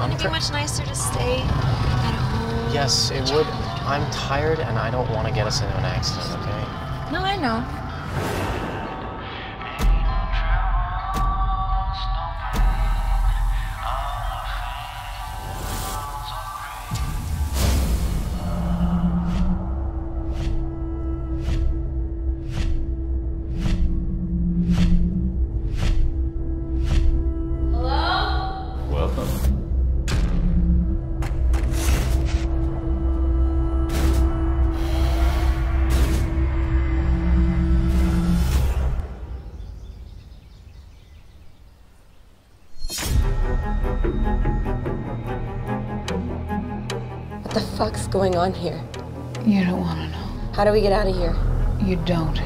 Wouldn't it be much nicer to stay at home? Yes, it would. I'm tired and I don't want to get us into an accident, okay? No, I know. The fuck's going on here? You don't want to know. How do we get out of here? You don't.